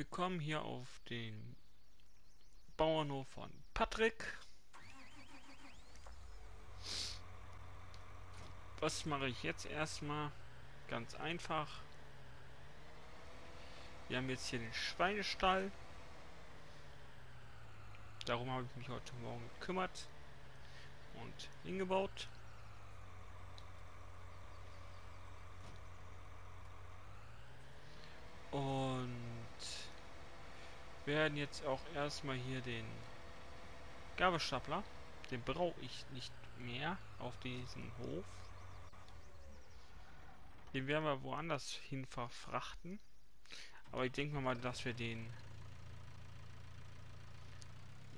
willkommen hier auf den Bauernhof von Patrick. Was mache ich jetzt erstmal? Ganz einfach. Wir haben jetzt hier den Schweinestall. Darum habe ich mich heute Morgen gekümmert und hingebaut. Und werden jetzt auch erstmal hier den Gabelstapler, den brauche ich nicht mehr auf diesen Hof. Den werden wir woanders hin verfrachten. Aber ich denke mal, dass wir den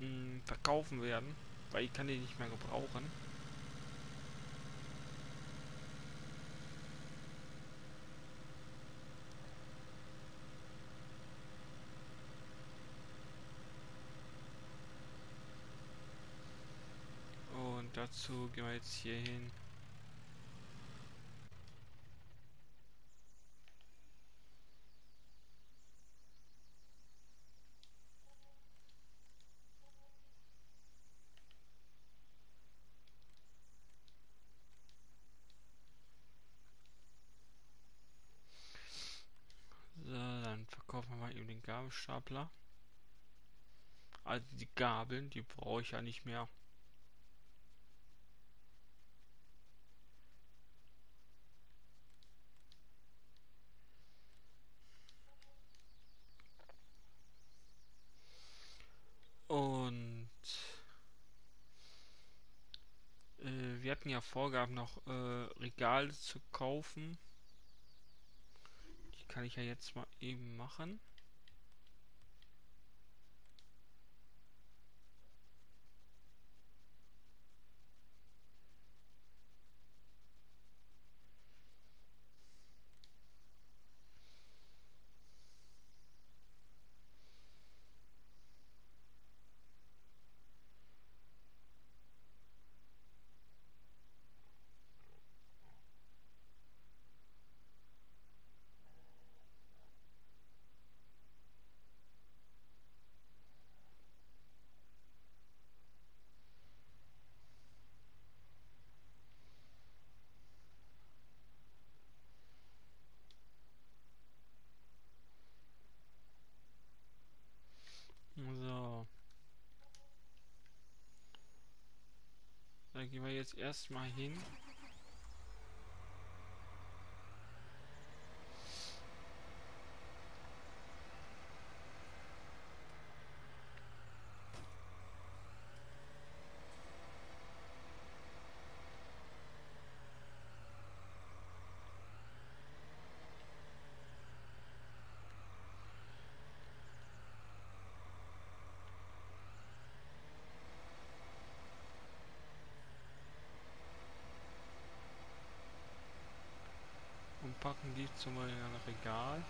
mh, mm, verkaufen werden, weil ich kann den nicht mehr gebrauchen. Dazu gehen wir jetzt hier hin. So, dann verkaufen wir mal eben den Gabelstapler. Also die Gabeln, die brauche ich ja nicht mehr. Und äh, wir hatten ja Vorgaben, noch äh, Regale zu kaufen. Die kann ich ja jetzt mal eben machen. So. Da gehen wir jetzt erstmal hin. Packen die zum Regal.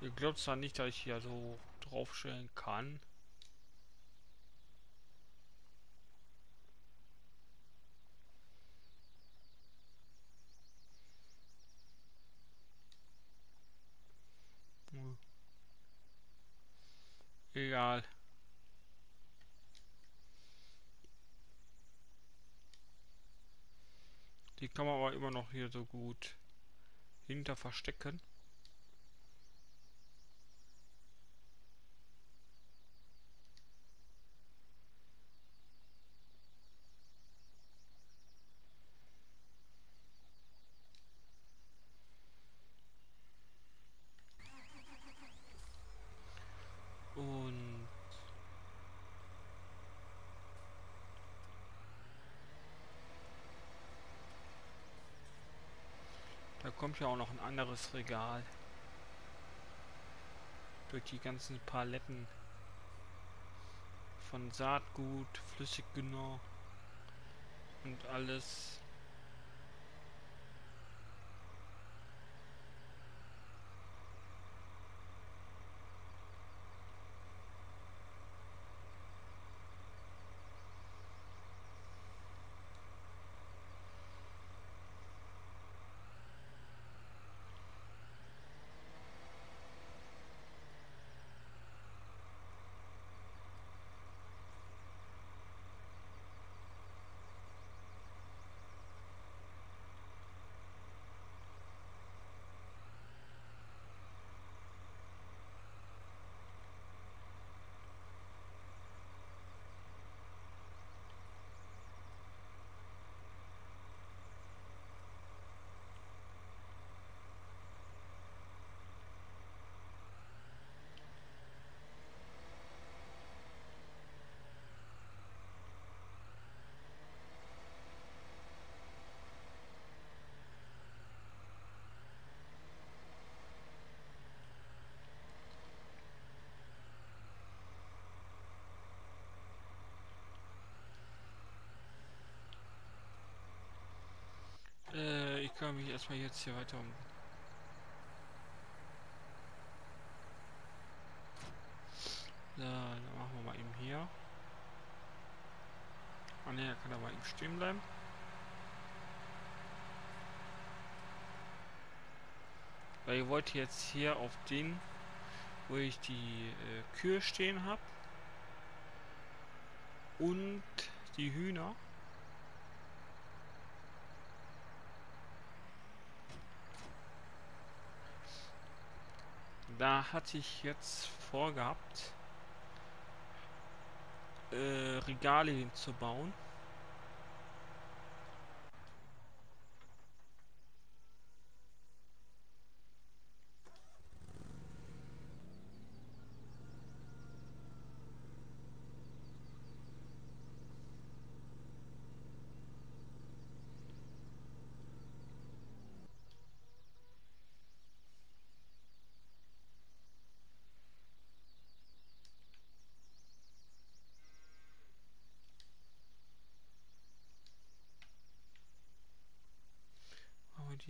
Ihr glaubt zwar nicht, dass ich hier so draufstellen kann. Hm. Egal. Kann man aber immer noch hier so gut hinter verstecken. Kommt ja auch noch ein anderes Regal. Durch die ganzen Paletten von Saatgut, Flüssiggünner und alles. Mich erstmal jetzt hier weiter um. So, dann machen wir mal eben hier. Ah ne, er kann aber eben stehen bleiben. Weil ihr wollt jetzt hier auf den, wo ich die äh, Kühe stehen habe. Und die Hühner. Da hatte ich jetzt vorgehabt, äh, Regale hinzubauen.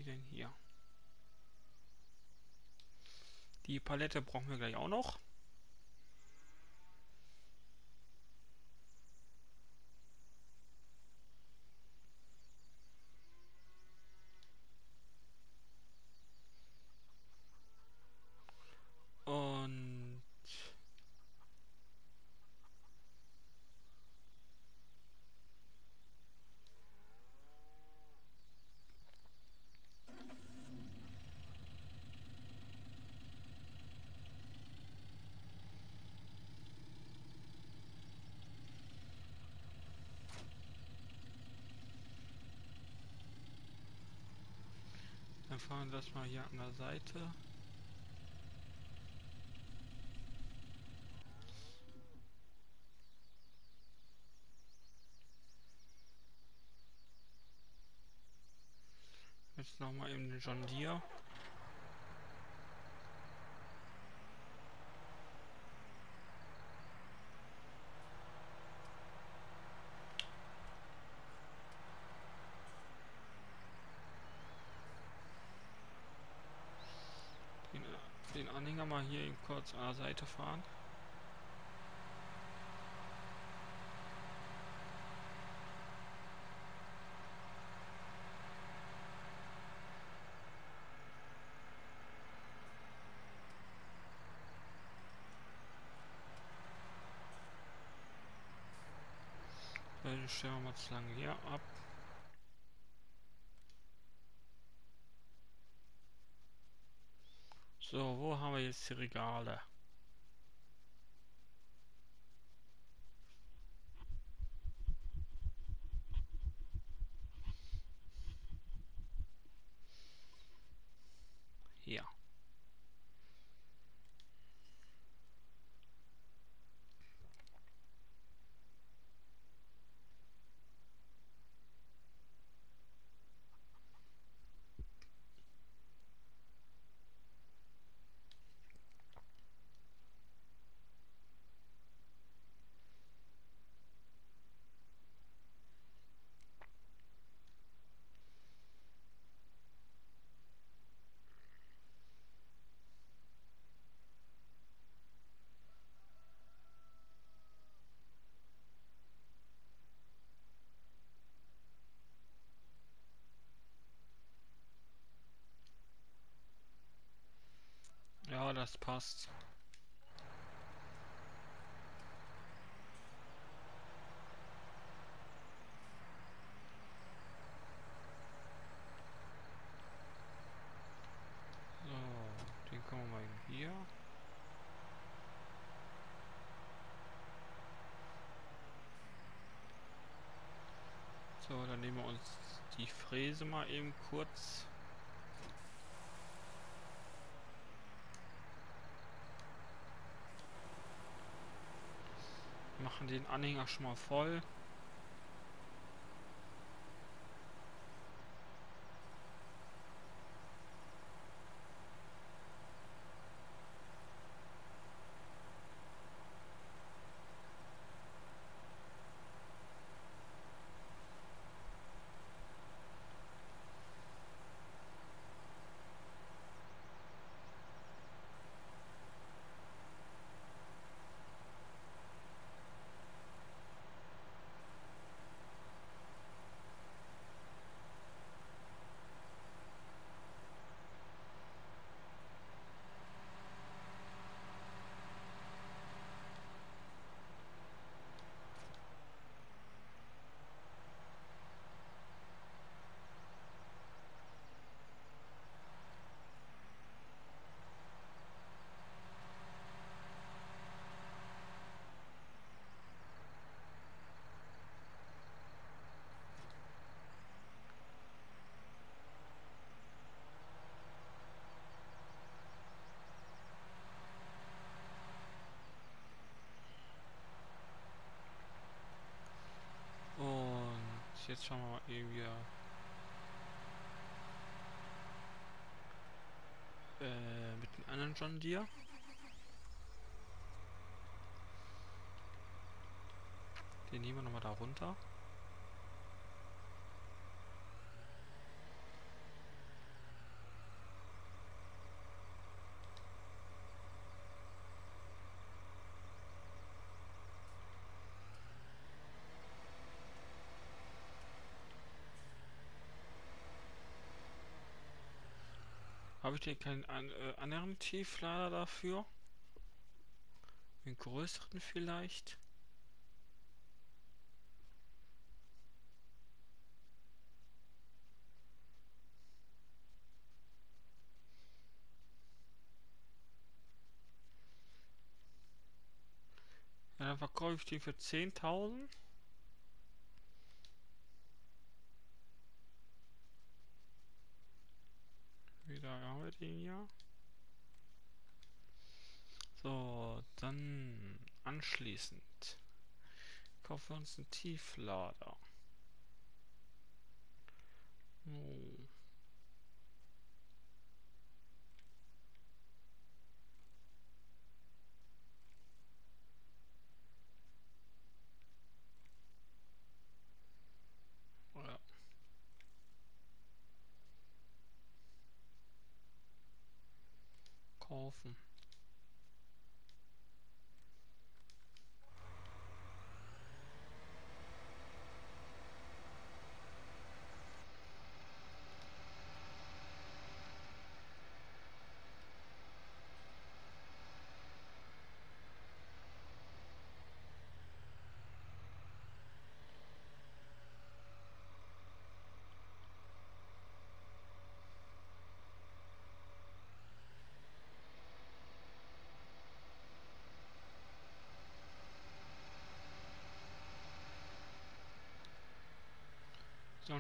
Denn hier? Die Palette brauchen wir gleich auch noch. Dann fahren wir das mal hier an der Seite. Jetzt nochmal eben den John Deere. den Anhänger mal hier eben kurz an der Seite fahren. Dann stellen wir mal zu lange hier ab. So, wo haben wir jetzt die Regale? Hier. Ja, das passt. So, den kommen wir mal hier. So, dann nehmen wir uns die Fräse mal eben kurz. Machen den Anhänger schon mal voll. Jetzt fahren wir mal irgendwie äh, mit dem anderen John Deere. Den nehmen wir nochmal da runter. Habe ich denn keinen äh, anderen Tieflader dafür? Den größeren vielleicht? Ja, dann verkaufe ich den für 10.000. Hier. So, dann anschließend kaufen wir uns einen Tieflader. Oh. Ja. Kaufen.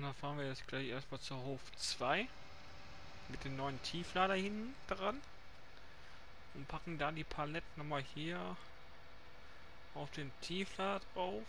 Dann fahren wir jetzt gleich erstmal zur Hof 2 mit dem neuen Tieflader hinten dran und packen da die Paletten nochmal hier auf den Tieflader drauf.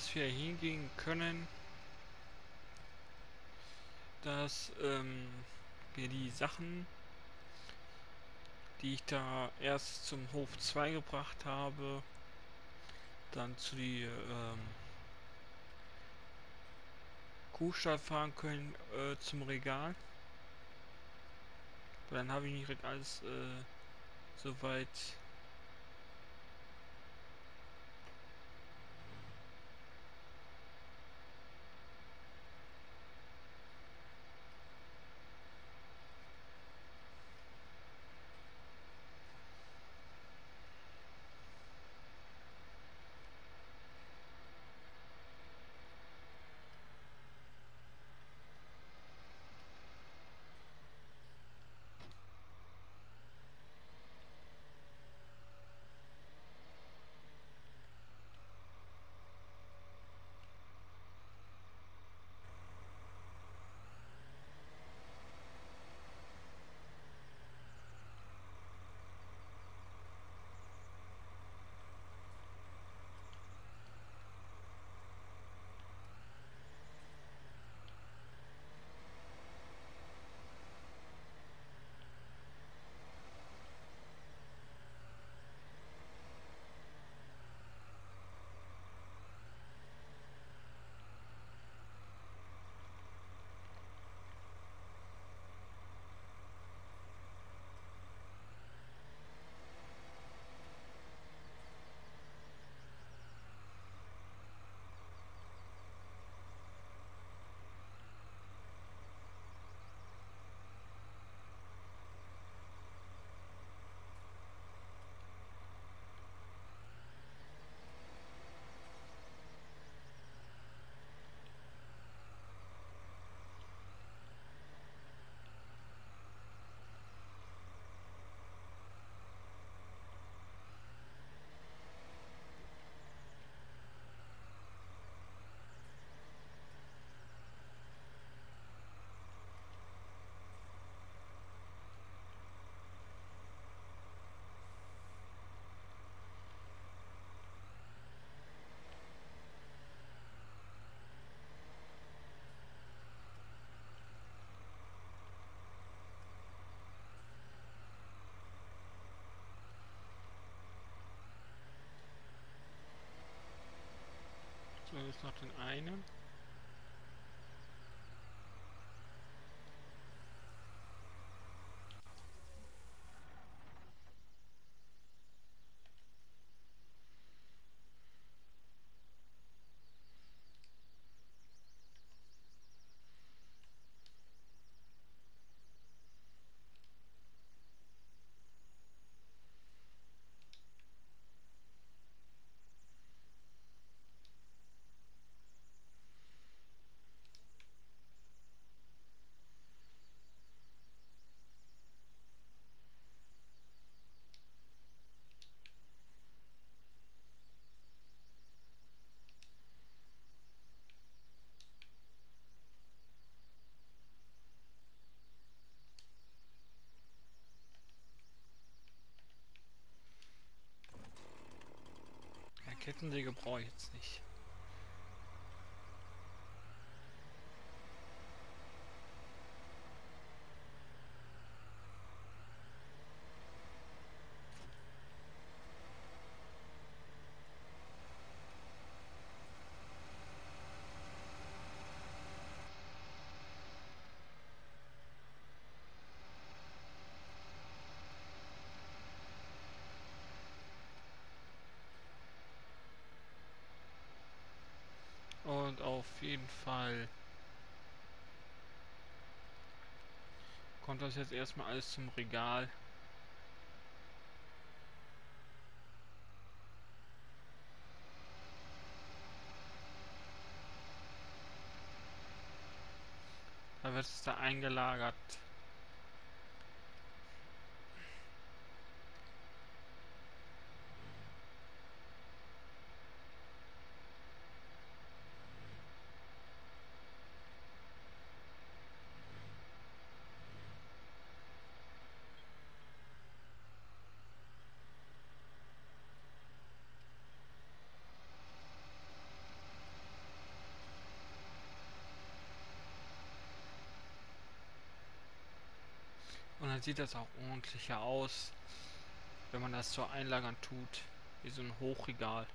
Dass wir hingehen können, dass ähm, wir die Sachen, die ich da erst zum Hof 2 gebracht habe, dann zu die ähm, Kuhstall fahren können äh, zum Regal. Dann habe ich nicht alles äh, soweit Kettensäge brauche ich jetzt nicht. Und auf jeden Fall kommt das jetzt erstmal alles zum Regal. Da wird es da eingelagert. Und dann sieht das auch ordentlicher aus, wenn man das so einlagern tut, wie so ein Hochregal.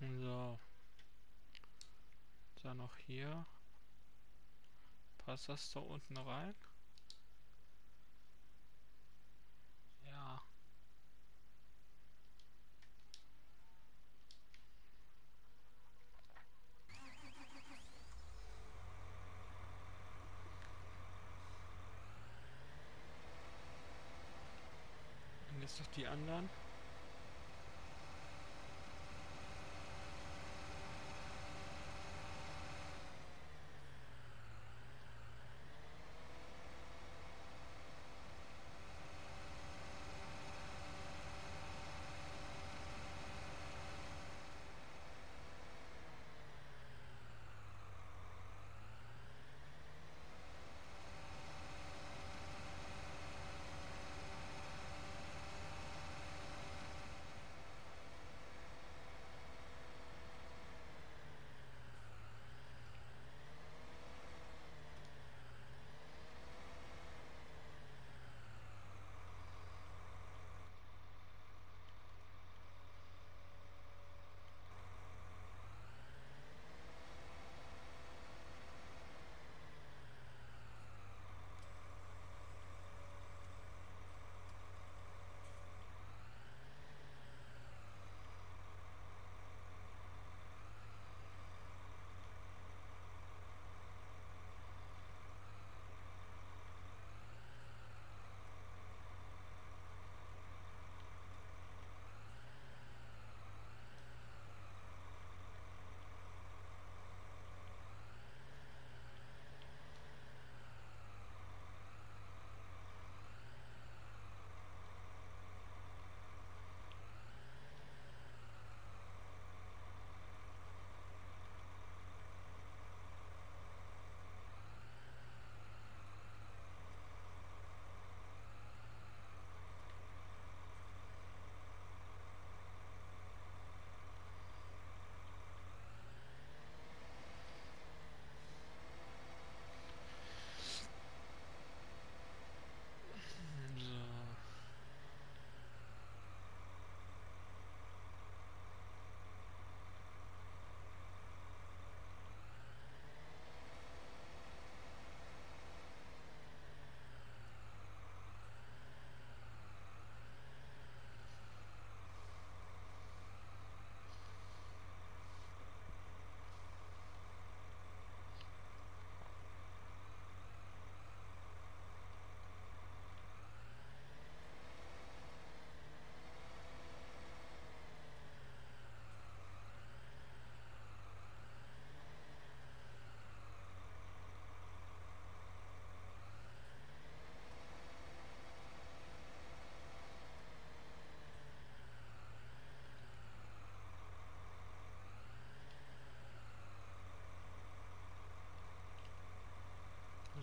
So. Dann noch hier. Passt das da unten rein? Ja. Und jetzt noch die anderen.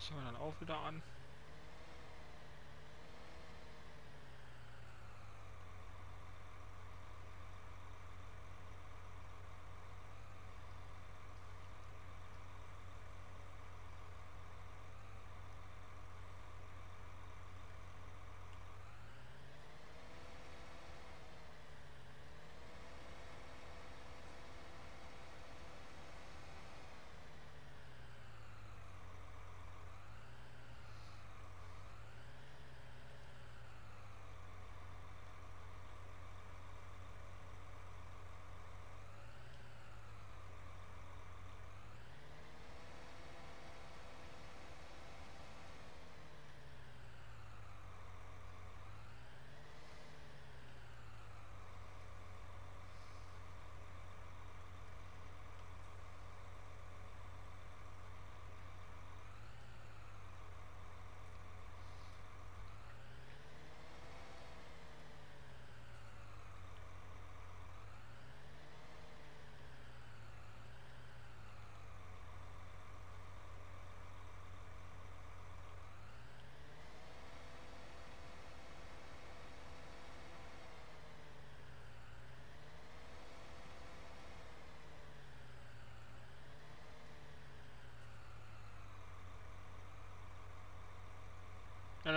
Müssen wir dann auch wieder an.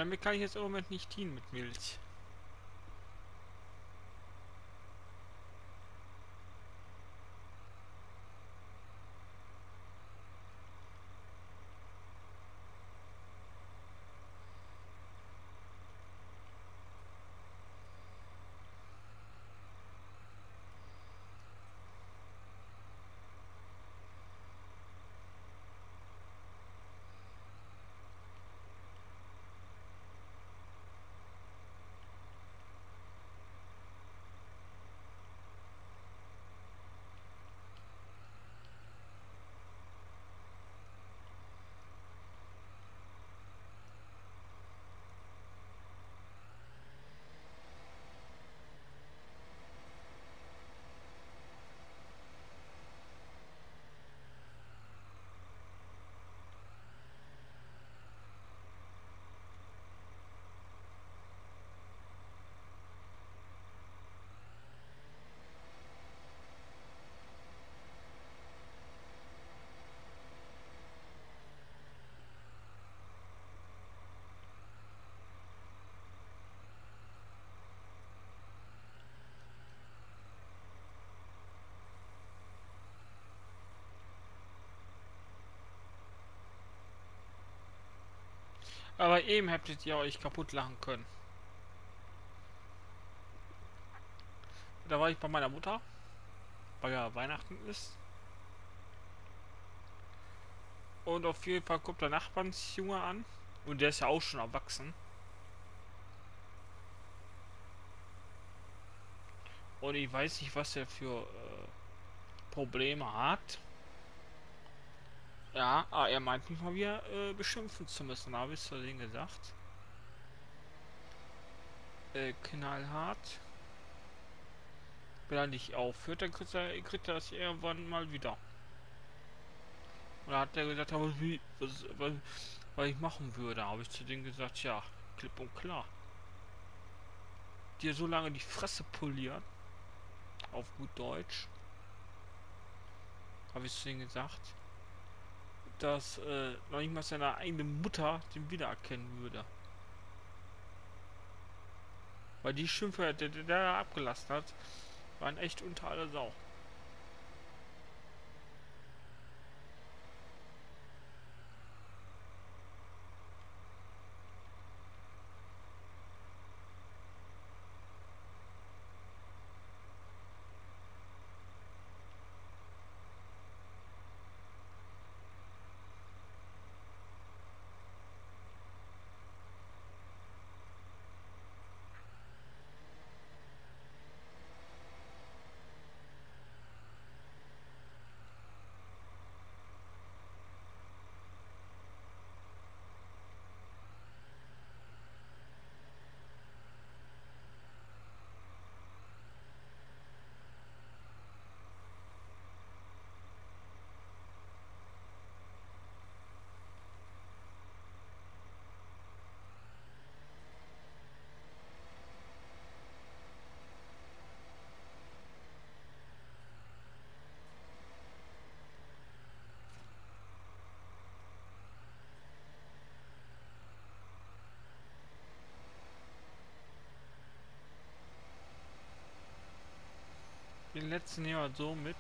Damit kann ich jetzt im Moment nicht dienen mit Milch. Aber eben hättet ihr euch kaputt lachen können. Da war ich bei meiner Mutter, weil ja Weihnachten ist. Und auf jeden Fall kommt der Nachbarnsjunge an. Und der ist ja auch schon erwachsen. Und ich weiß nicht, was er für äh, Probleme hat. Ja, ah, er meint mich mal wieder äh, beschimpfen zu müssen. Habe ich zu denen gesagt. Äh, knallhart. Wenn er nicht aufhört, dann kriegt er, kriegt er das irgendwann mal wieder. Da hat er gesagt, wie, was, was, was ich machen würde, habe ich zu denen gesagt, ja, klipp und klar. Dir so lange die Fresse polieren. Auf gut Deutsch. Habe ich zu denen gesagt dass äh, noch nicht mal seine eigene Mutter den wiedererkennen würde. Weil die Schimpfe, der, der, der abgelassen hat, waren echt unter aller Sau. Wir so mit.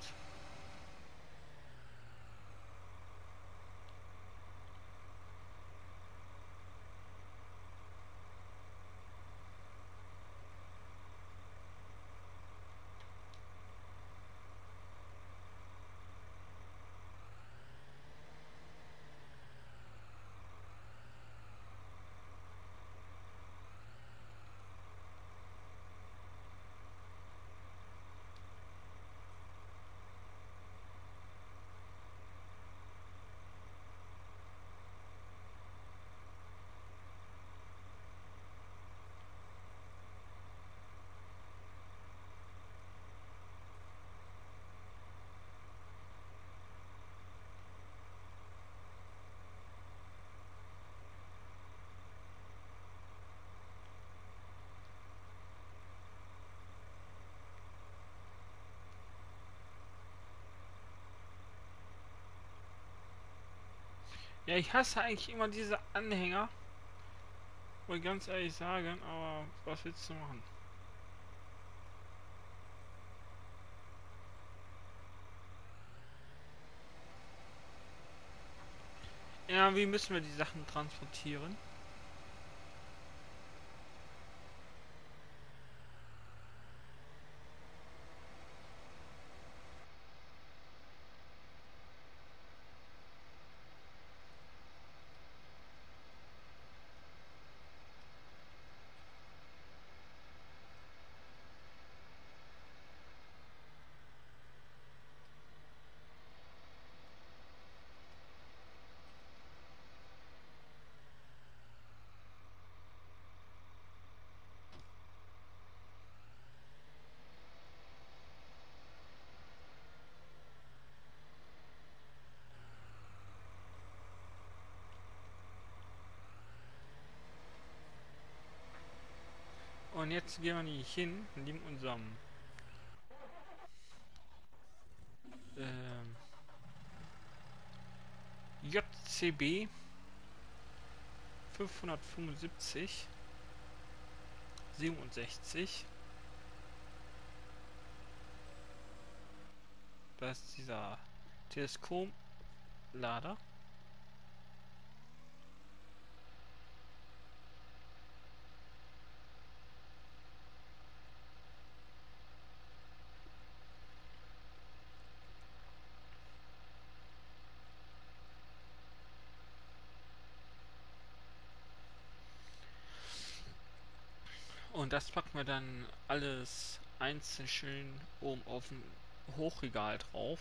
Ja, ich hasse eigentlich immer diese Anhänger. Wollte ganz ehrlich sagen, aber was willst du machen? Ja, wie müssen wir die Sachen transportieren? Jetzt gehen wir nicht hin, neben unserem ähm, JCB 575 67 Das ist dieser Teleskoplader. Und das packen wir dann alles einzeln schön oben auf dem Hochregal drauf.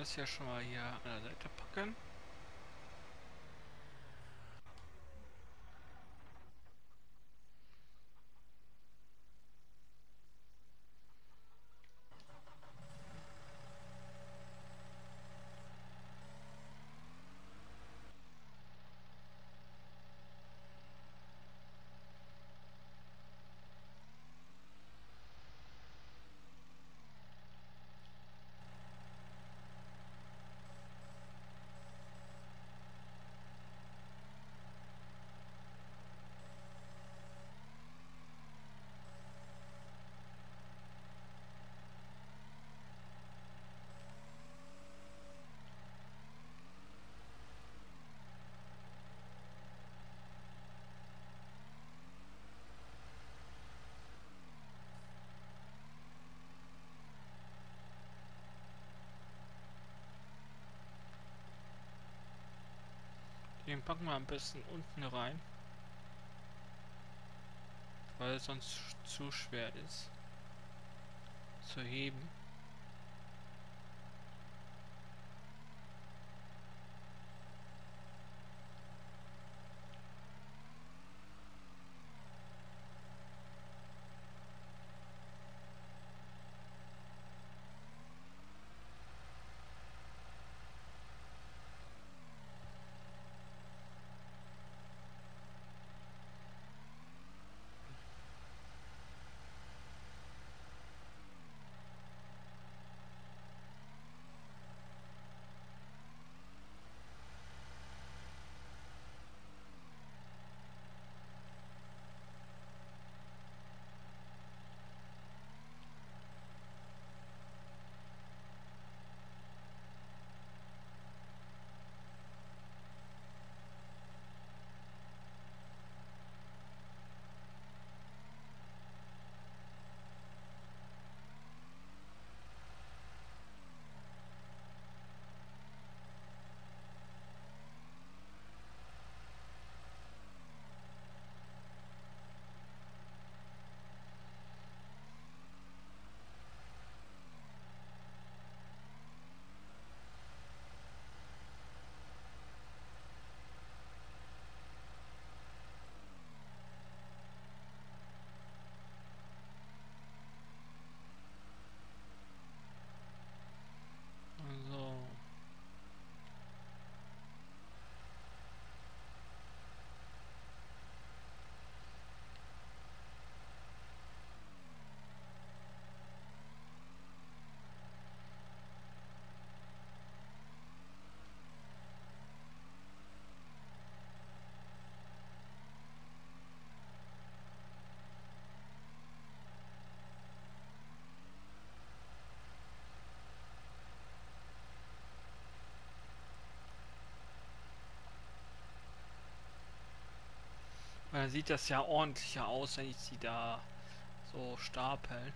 Das ja schon mal hier an der Seite packen. Den packen wir am besten unten rein. Weil es sonst zu schwer ist zu heben. Sieht das ja ordentlicher aus, wenn ich sie da so stapeln.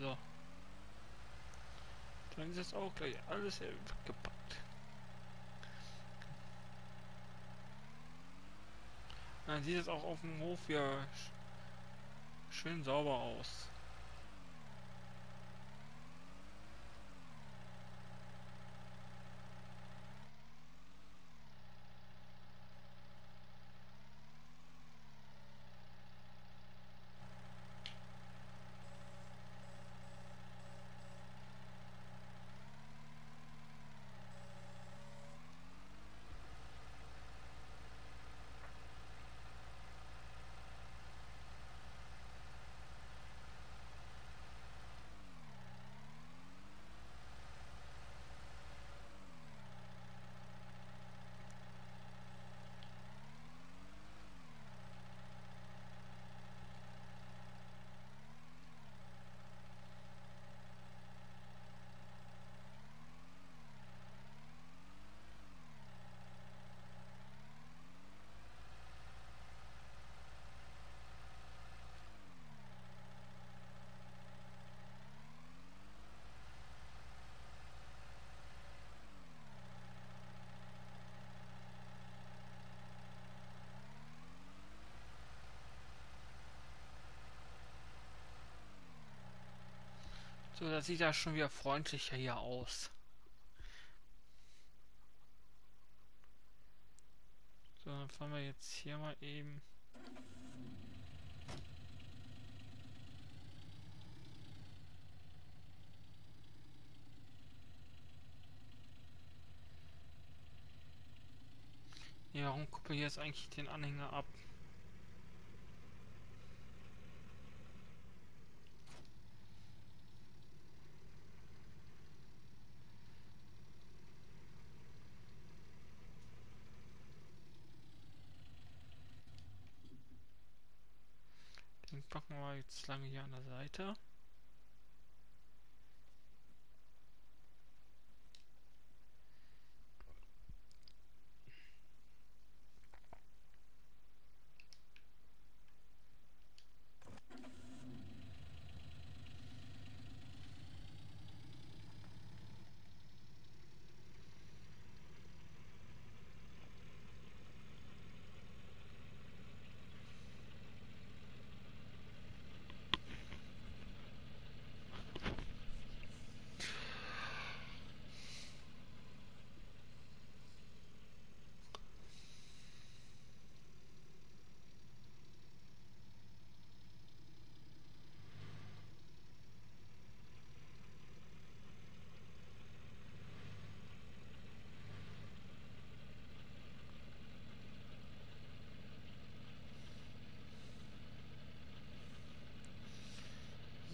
So. Dann auch gleich alles gepackt. Dann sieht es auch auf dem Hof ja schön sauber aus. Sieht ja schon wieder freundlicher hier aus. So, dann fahren wir jetzt hier mal eben. Ja, warum kuppel ich jetzt eigentlich den Anhänger ab? Den packen wir jetzt lange hier an der Seite.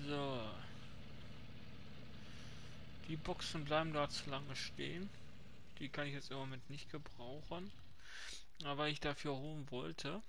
So. Die Boxen bleiben da zu lange stehen. Die kann ich jetzt im Moment nicht gebrauchen. Aber ich dafür holen wollte.